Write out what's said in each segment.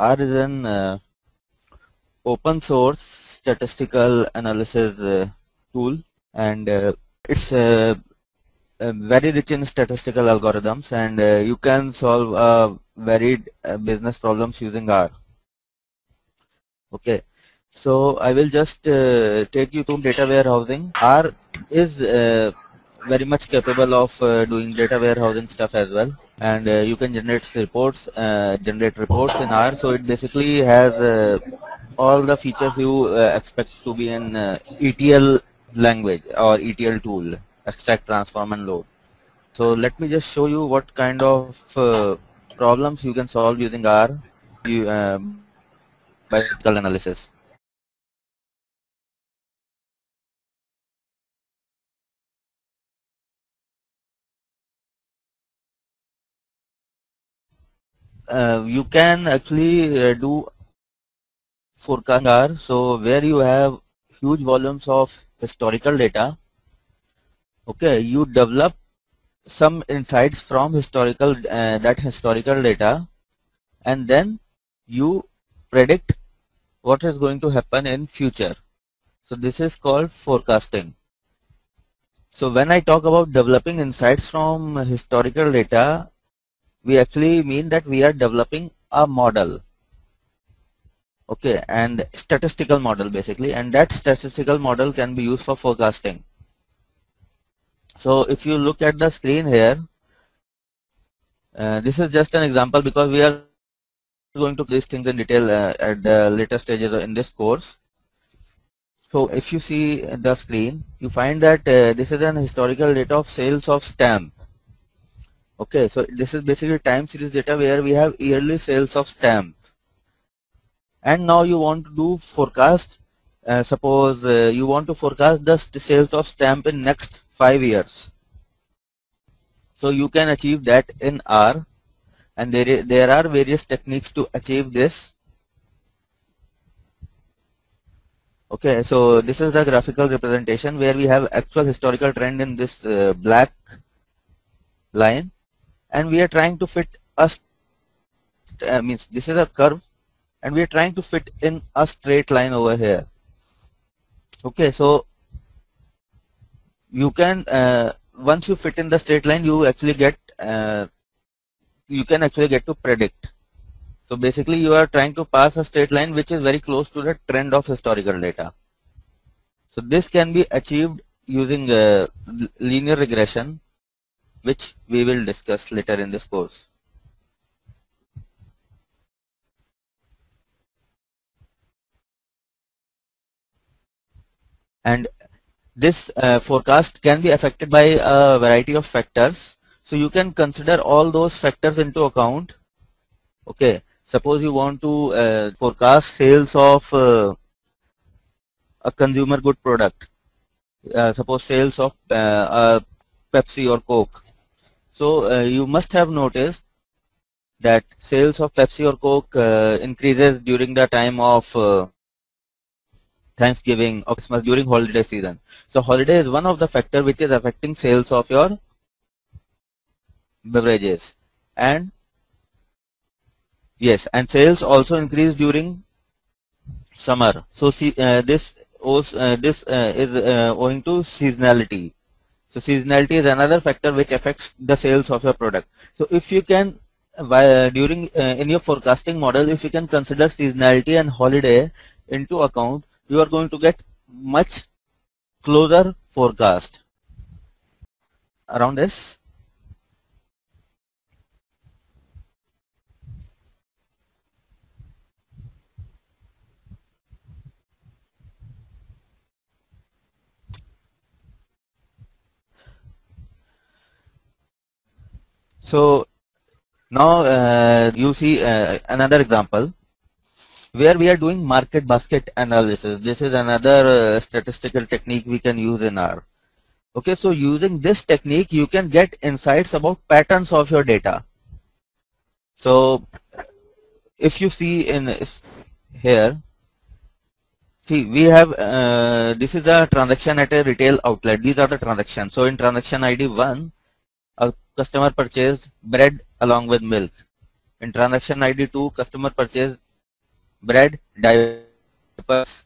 R is an uh, open source statistical analysis uh, tool and uh, it's uh, very rich in statistical algorithms and uh, you can solve uh, varied business problems using R. Okay, so I will just take you to data warehousing. R is very much capable of uh, doing data warehousing stuff as well. And uh, you can generate reports uh, generate reports in R. So it basically has uh, all the features you uh, expect to be in uh, ETL language or ETL tool extract transform and load. So let me just show you what kind of problems you can solve using R by analysis uh, you can actually uh, do forecasting so where you have huge volumes of historical data okay you develop some insights from historical uh, that historical data and then you predict what is going to happen in future. So this is called forecasting. So when I talk about developing insights from historical data we actually mean that we are developing a model. Okay and statistical model basically. And that statistical model can be used for forecasting. So if you look at the screen here uh, this is just an example because we are going to these things in detail uh, at the later stages in this course. So if you see the screen you find that uh, this is an historical data of sales of stamp Okay, so this is basically time series data where we have yearly sales of stamp. And now you want to do forecast. Uh, suppose uh, you want to forecast the sales of stamp in next five years. So you can achieve that in R and there, there are various techniques to achieve this. Okay, so this is the graphical representation where we have actual historical trend in this uh, black line and we are trying to fit a uh, means this is a curve and we are trying to fit in a straight line over here. Okay so you can uh, once you fit in the straight line you actually get uh, you can actually get to predict. So basically you are trying to pass a straight line which is very close to the trend of historical data. So this can be achieved using uh, linear regression which we will discuss later in this course. And this uh, forecast can be affected by a variety of factors. So you can consider all those factors into account. Okay, suppose you want to uh, forecast sales of uh, a consumer good product. Uh, suppose sales of uh, Pepsi or Coke. So uh, you must have noticed that sales of Pepsi or Coke uh, increases during the time of uh, Thanksgiving or Christmas during holiday season. So holiday is one of the factor which is affecting sales of your beverages and yes and sales also increase during summer. So see, uh, this uh, this uh, is owing to seasonality so seasonality is another factor which affects the sales of your product. So if you can uh, during uh, in your forecasting model if you can consider seasonality and holiday into account you are going to get much closer forecast around this So now uh, you see uh, another example where we are doing market basket analysis. This is another uh, statistical technique we can use in R. Okay, so using this technique you can get insights about patterns of your data. So if you see in here, see we have uh, this is a transaction at a retail outlet. These are the transactions. So in transaction ID 1, a customer purchased bread along with milk. In transaction ID 2, customer purchased bread, diapers.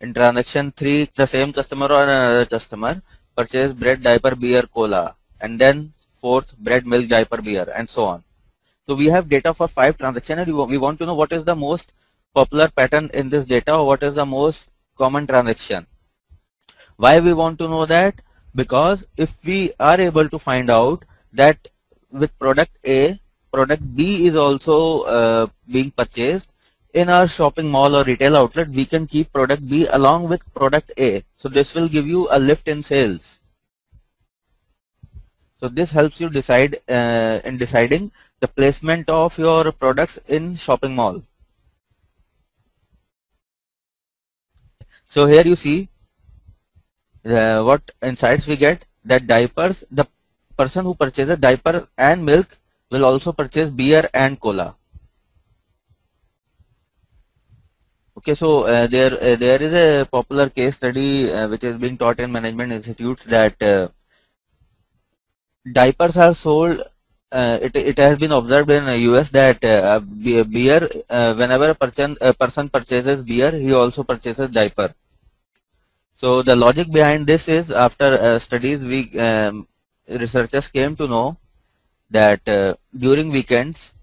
In transaction 3, the same customer or another customer purchase bread, diaper, beer, cola. And then fourth, bread, milk, diaper, beer, and so on. So we have data for five transactions and we want to know what is the most popular pattern in this data or what is the most common transaction. Why we want to know that? Because if we are able to find out that with product A, product B is also uh, being purchased in our shopping mall or retail outlet, we can keep product B along with product A. So this will give you a lift in sales. So this helps you decide uh, in deciding the placement of your products in shopping mall. So here you see uh, what insights we get that diapers, the person who purchases diaper and milk will also purchase beer and cola. Okay, so uh, there uh, there is a popular case study uh, which is being taught in management institutes that uh, diapers are sold. Uh, it it has been observed in the U.S. that beer whenever a person a person purchases beer, he also purchases diaper. So the logic behind this is after studies we um, researchers came to know that during weekends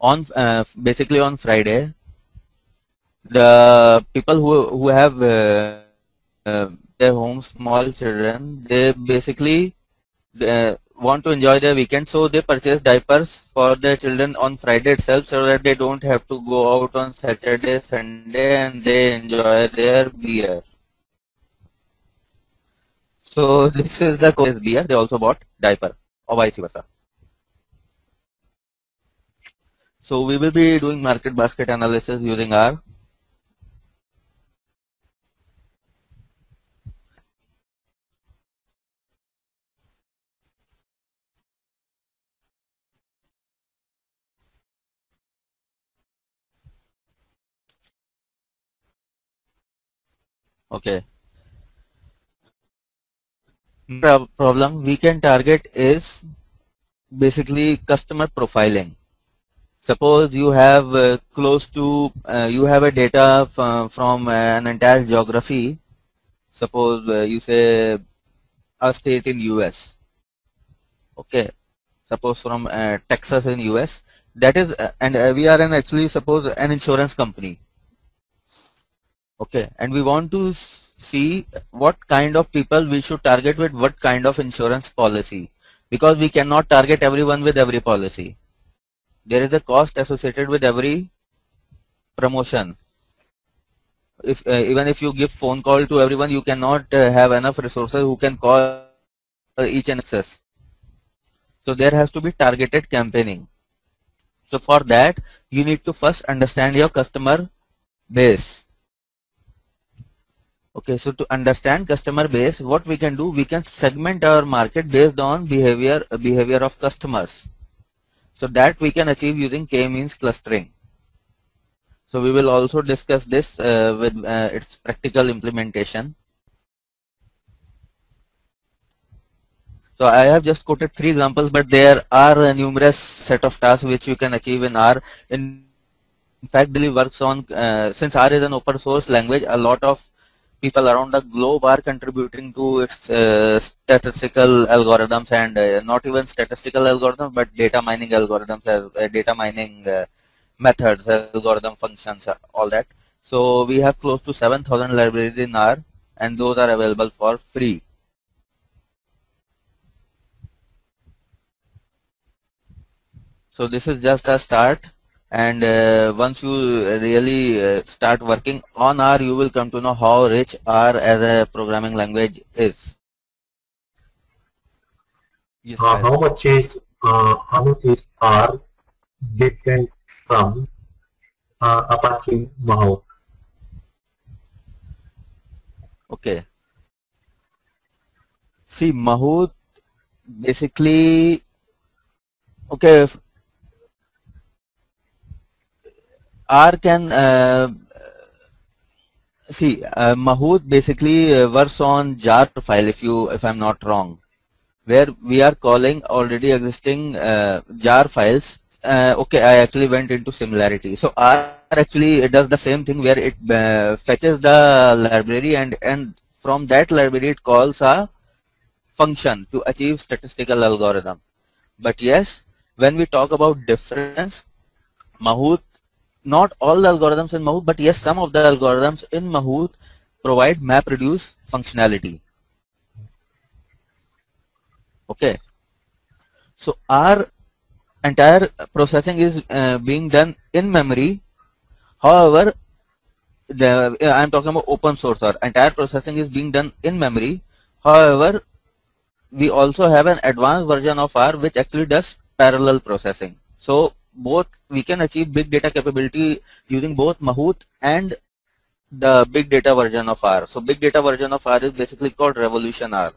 on basically on Friday the people who who have uh, uh, their home small children they basically uh, want to enjoy their weekend so they purchase diapers for their children on Friday itself so that they don't have to go out on Saturday Sunday and they enjoy their beer so this is the cause beer they also bought diaper or vice versa so we will be doing market basket analysis using R Okay. Pro problem we can target is basically customer profiling. Suppose you have uh, close to, uh, you have a data from, from an entire geography. Suppose uh, you say a state in US. Okay. Suppose from uh, Texas in US. That is, uh, and uh, we are an actually suppose an insurance company okay and we want to see what kind of people we should target with what kind of insurance policy. Because we cannot target everyone with every policy. There is a cost associated with every promotion. If uh, even if you give phone call to everyone you cannot uh, have enough resources who can call each and access. So there has to be targeted campaigning. So for that you need to first understand your customer base Okay, so to understand customer base, what we can do, we can segment our market based on behavior behavior of customers. So that we can achieve using k-means clustering. So we will also discuss this uh, with uh, its practical implementation. So I have just quoted three examples, but there are a numerous set of tasks which you can achieve in R. In fact, Dilly works on, uh, since R is an open source language, a lot of people around the globe are contributing to its uh, statistical algorithms and uh, not even statistical algorithms but data mining algorithms uh, data mining uh, methods algorithm functions uh, all that. So we have close to 7000 libraries in R and those are available for free. So this is just a start and uh, once you really uh, start working on R you will come to know how rich R as a programming language is. Yes, uh, how much is uh, how much is R different from uh, Apache Mahout? Okay. See Mahout basically okay R can uh, see uh, Mahout basically uh, works on jar file if you if I'm not wrong where we are calling already existing uh, jar files uh, okay, I actually went into similarity. So R actually it does the same thing where it uh, fetches the library and and from that library it calls a function to achieve statistical algorithm. But yes, when we talk about difference, Mahout, not all the algorithms in Mahout, but yes, some of the algorithms in Mahout provide MapReduce functionality. Okay. So R entire processing is uh, being done in memory. However, the, uh, I'm talking about open source or entire processing is being done in memory. However, we also have an advanced version of R which actually does parallel processing. So both we can achieve big data capability using both Mahout and the big data version of R. So big data version of R is basically called Revolution R.